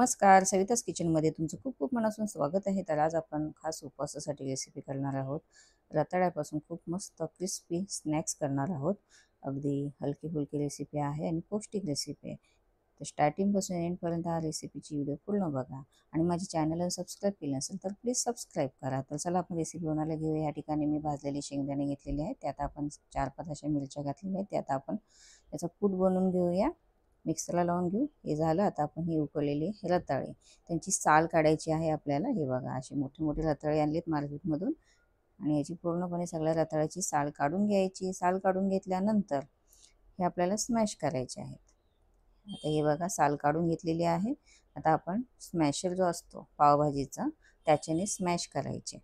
नमस्कार सविताज किचनमध्ये तुमचं खूप खूप मनापासून स्वागत आहे. तर आज आपण खास उपवासासाठी रेसिपी करणार आहोत. रताळ्यापासून खूप मस्त क्रिस्पी स्नॅक्स करणार आहोत. अगदी हलकी फुलकी रेसिपी आहे आणि पौष्टिक रेसिपी आहे. तर स्टार्टिंगपासून एंडपर्यंत हा रेसिपीची व्हिडिओ पूर्ण बघा. आणि माझ्या चॅनलला सबस्क्राईब केलं नसेल तर प्लीज सबस्क्राईब करा. तर चला आपण रेसिपी बनवायला घेऊया. या ठिकाणी मी भाजलेली शेंगदाणे घेतलेले आहेत. त्यात आपण चार पाच अशा मिरच्या घातलेल्या आहेत. त्यात आपण त्याचा कूट बनवून घेऊया. मिक्सरला लावून घेऊ. हे झालं. आता आपण ही उकळलेली रताळे. त्यांची साल काढायची आहे आपल्याला. हे बघा असे मोठे मोठे रताळे आणलेत मार्केटमधून. आणि याची पूर्णपणे सगळ्या रताळ्याची साल काढून घ्यायची. साल काढून घेतल्यानंतर हे आपल्याला स्मॅश करायचे आहेत. आता हे बघा साल काढून घेतलेली आहे. आता आपण स्मॅशर जो असतो पावभाजीचा त्याच्याने स्मॅश करायचे.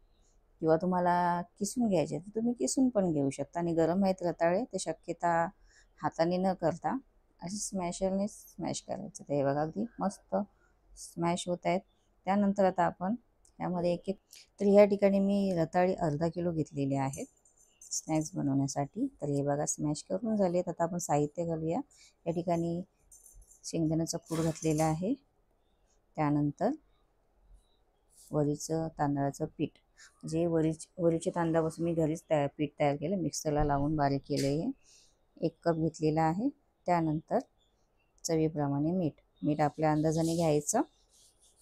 किंवा तुम्हाला किसून घ्यायचे तर तुम्ही किसून पण घेऊ शकता. आणि गरम आहेत रताळे ते शक्यता हाताने न करता असे स्मॅशरने स्मॅश करायचं. ते बघा अगदी मस्त स्मॅश होत आहेत. त्यानंतर आता आपण यामध्ये एक एक तर ह्या ठिकाणी मी रताळी अर्धा किलो घेतलेले आहेत स्नॅक्स बनवण्यासाठी. तर हे बघा स्मॅश करून झाले आता आपण साहित्य घालूया. या ठिकाणी शेंगदाण्याचा कूड घातलेला आहे. त्यानंतर वरीचं तांदळाचं पीठ. जे वरीच वरीच्या तांदळापासून मी घरीच तयार पीठ तयार केलं. मिक्सरला लावून बारीक केलं आहे एक कप घेतलेला आहे. त्यानंतर चवीप्रमाणे मीठ. मीठ आपल्या अंदाजाने घ्यायचं.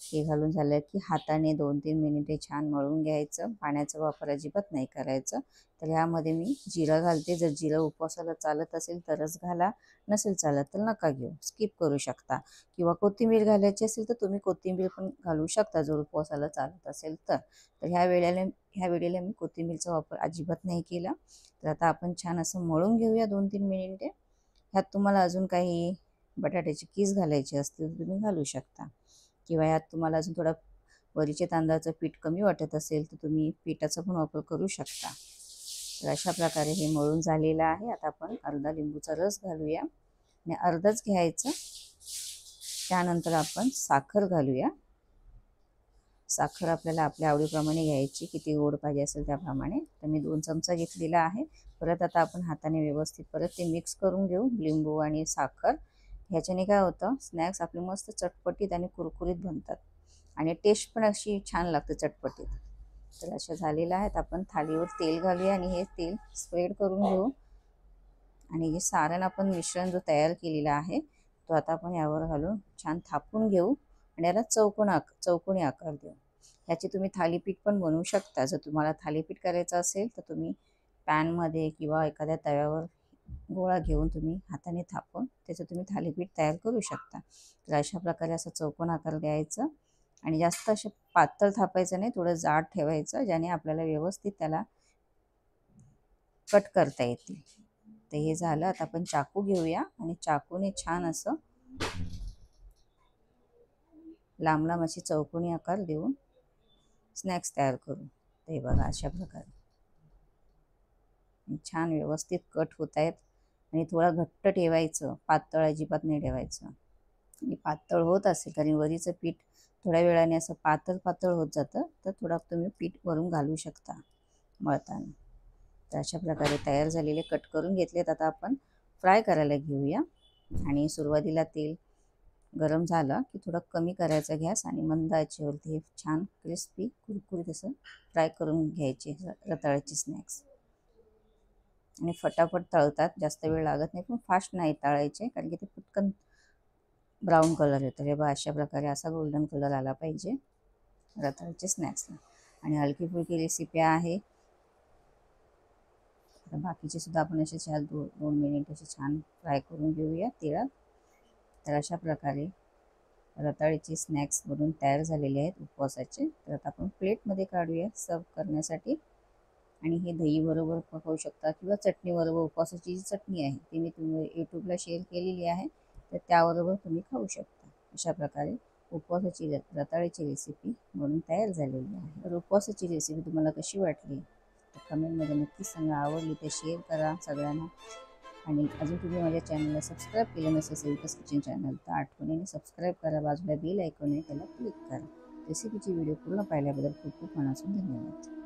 हे घालून झालं की हाताने दोन तीन मिनिटे छान मळून घ्यायचं. पाण्याचा वापर अजिबात नाही करायचं. तर ह्यामध्ये मी जिरं घालते. जर जिरं उपवासाला चालत असेल तरच घाला. नसेल चालत तर नका घेऊ. स्किप करू शकता. किंवा कोथिंबीर घालायची असेल तर तुम्ही कोथिंबीर पण घालू शकता जर उपवासाला चालत असेल तर. तर ह्या वेळेला ह्या वेळेला मी कोथिंबीरचा वापर अजिबात नाही केला. तर आता आपण छान असं मळून घेऊया दोन तीन मिनिटे. ह्यात तुम्हाला अजून काही बटाट्याची कीस घालायची असतील तर तुम्ही घालू शकता. किंवा ह्यात तुम्हाला अजून थोडा वरीचे तांदळाचं पीठ कमी वाटत असेल तर तुम्ही पिठाचा पण वापर करू शकता. तर अशा प्रकारे हे मळून झालेलं आहे. आता आपण अर्धा लिंबूचा रस घालूया. आणि अर्धच घ्यायचं. त्यानंतर आपण साखर घालूया. साखर आपल्याला आपल्या आवडीप्रमाणे घ्यायची किती गोड पाहिजे असेल त्याप्रमाणे. तर मी दोन चमचा घेतलेला आहे. परत आता आपण हाताने व्यवस्थित परत ते मिक्स करून घेऊ. लिंबू आणि साखर. ह्याच्याने काय होतं स्नॅक्स आपले मस्त चटपटीत आणि कुरकुरीत बनतात. आणि टेस्ट पण अशी छान लागते चटपटीत. तर अशा झालेल्या आहेत. आपण थालीवर तेल घालूया आणि हे तेल स्प्रेड करून घेऊ. आणि हे सारण आपण मिश्रण जो तयार केलेला आहे तो आता आपण यावर घालून छान थापून घेऊ. आणि याला चौकोन आक चौकोनी आकार देऊ. ह्याची तुम्ही थालीपीठ पण बनवू शकता. जर तुम्हाला थालीपीठ करायचं असेल तर तुम्ही पॅनमध्ये किंवा एखाद्या तव्यावर गोळा घेऊन तुम्ही हाताने थापून त्याचं तुम्ही थालीपीठ तयार करू शकता. तर अशा प्रकारे असं चौकोन आकार द्यायचं आणि जास्त असं पातळ थापायचं नाही थोडं जाड ठेवायचं ज्याने आपल्याला व्यवस्थित त्याला कट करता येतील. तर हे झालं. आता आपण चाकू घेऊया आणि चाकूने छान असं लांब लांब अशी चौकोनी आकार देऊन स्नॅक्स तयार करू ते बघा अशा प्रकारे. छान व्यवस्थित कट होत आहेत. आणि थोडा घट्ट ठेवायचं. पातळ अजिबात नाही ठेवायचं. आणि पातळ होत असेल कारण वरीचं पीठ थोड्या वेळाने असं पातळ पातळ होत जातं तर थोडा तुम्ही पीठ वरून घालू शकता मळताना. तर अशा प्रकारे तयार झालेले कट करून घेतलेत. आता आपण फ्राय करायला घेऊया. आणि सुरुवातीला तेल गरम झालं की थोडं कमी करायचा गॅस आणि मंद आचेवरती हे छान क्रिस्पी कुरकुरीत असं फ्राय करून घ्यायचे रताळ्याचे स्नॅक्स. आणि फटाफट तळतात जास्त वेळ लागत नाही पण फास्ट नाही तळायचे कारण की ते पटकन ब्राऊन कलर येतो. हे बा अशा प्रकारे असा गोल्डन कलर आला पाहिजे रताळ्याचे स्नॅक्सला. आणि हलकी फुलकी रेसिपी आहे. बाकीचे सुद्धा आपण असे चार दो दोन मिनिट असे छान फ्राय करून घेऊया. तिळात तर अशा प्रकारे रताळीचे स्नॅक्स बनून तयार झालेले आहेत उपवासाचे. तर आता आपण प्लेटमध्ये काढूया सर्व करण्यासाठी. आणि हे दहीबरोबर खाऊ शकता किंवा चटणीबरोबर उपवासाची जी चटणी आहे ती मी तुम्ही यूट्यूबला शेअर केलेली आहे. तर त्याबरोबर तुम्ही खाऊ शकता. अशा प्रकारे उपवासाची रताळीची रेसिपी बनून तयार झालेली आहे. तर उपवासाची रेसिपी तुम्हाला कशी वाटली? तर कमेंटमध्ये नक्कीच सांगा. आवडली तर शेअर करा सगळ्यांना. आणि अजून तुम्ही माझ्या चॅनलला सबस्क्राईब केलं नसेल सेविकस किचन चॅनल तर आठवणीने सबस्क्राईब करा बाजूला बेल ऐकून त्याला क्लिक करा. रेसिपीची व्हिडिओ पूर्ण पाहिल्याबद्दल खूप खूप मनासून धन्यवाद.